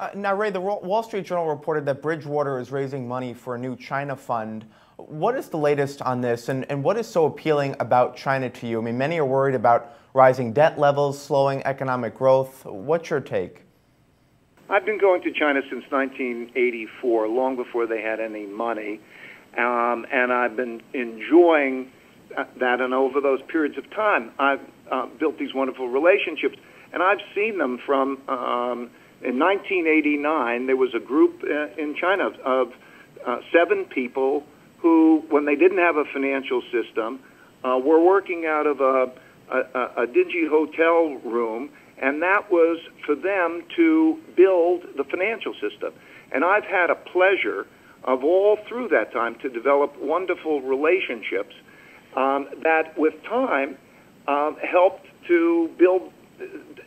Uh, now, Ray, the Wall Street Journal reported that Bridgewater is raising money for a new China fund. What is the latest on this, and, and what is so appealing about China to you? I mean, many are worried about rising debt levels, slowing economic growth. What's your take? I've been going to China since 1984, long before they had any money, um, and I've been enjoying that. And over those periods of time, I've uh, built these wonderful relationships, and I've seen them from. Um, in 1989, there was a group uh, in China of uh, seven people who, when they didn't have a financial system, uh, were working out of a, a, a dingy hotel room, and that was for them to build the financial system. And I've had a pleasure of all through that time to develop wonderful relationships um, that, with time, um, helped to build,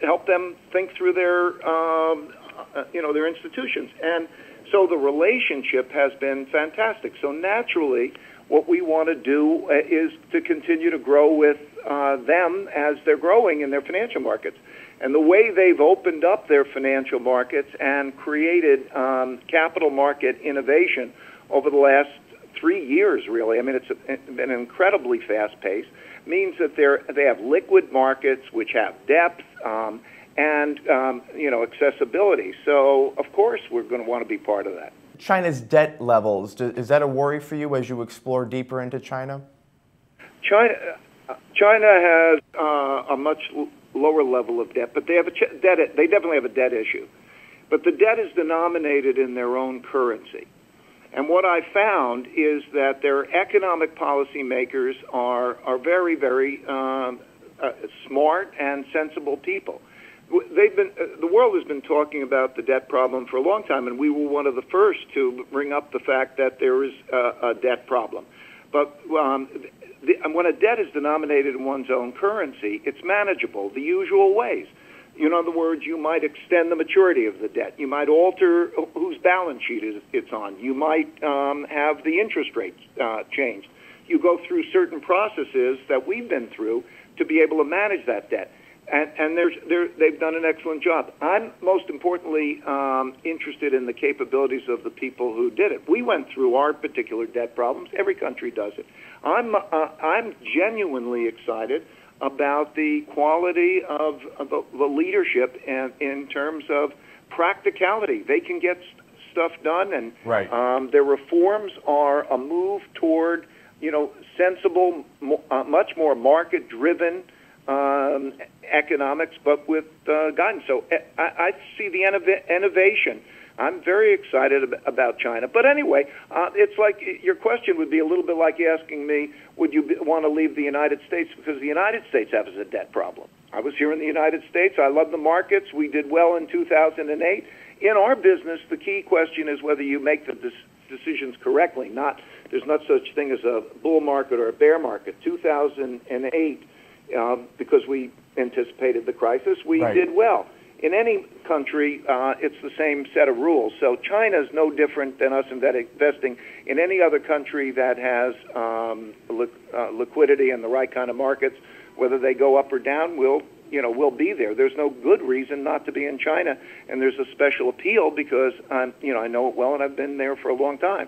help them think through their, um, uh, you know, their institutions. And so the relationship has been fantastic. So naturally, what we want to do uh, is to continue to grow with uh, them as they're growing in their financial markets. And the way they've opened up their financial markets and created um, capital market innovation over the last three years, really, I mean, it's been incredibly fast pace, means that they're, they have liquid markets which have depth. Um, and um, you know accessibility. So of course we're going to want to be part of that. China's debt levels is that a worry for you as you explore deeper into China? China, China has uh, a much lower level of debt, but they have a ch- debt. They definitely have a debt issue, but the debt is denominated in their own currency. And what I found is that their economic policymakers are are very very um, uh, smart and sensible people they've been uh, the world has been talking about the debt problem for a long time, and we were one of the first to bring up the fact that there is a, a debt problem. But um, the, when a debt is denominated in one's own currency, it's manageable the usual ways. In other words, you might extend the maturity of the debt. You might alter whose balance sheet it's on. You might um, have the interest rates uh, changed. You go through certain processes that we've been through to be able to manage that debt and, and there's, there, they've done an excellent job. I'm most importantly um, interested in the capabilities of the people who did it. We went through our particular debt problems. Every country does it. I'm, uh, I'm genuinely excited about the quality of, of the, the, leadership and in terms of practicality. They can get stuff done, and right. um, their reforms are a move toward, you know, sensible, uh, much more market-driven um, economics, but with uh, guidance. So eh, I, I see the innovation. I'm very excited about China. But anyway, uh, it's like your question would be a little bit like asking me, would you be, want to leave the United States? Because the United States has a debt problem. I was here in the United States. I love the markets. We did well in 2008. In our business, the key question is whether you make the decisions correctly. Not there's not such thing as a bull market or a bear market. 2008 um, because we anticipated the crisis, we right. did well. In any country, uh, it's the same set of rules. So China is no different than us investing in any other country that has um, li- uh, liquidity and the right kind of markets. Whether they go up or down, we'll you know we'll be there. There's no good reason not to be in China, and there's a special appeal because I'm you know I know it well and I've been there for a long time.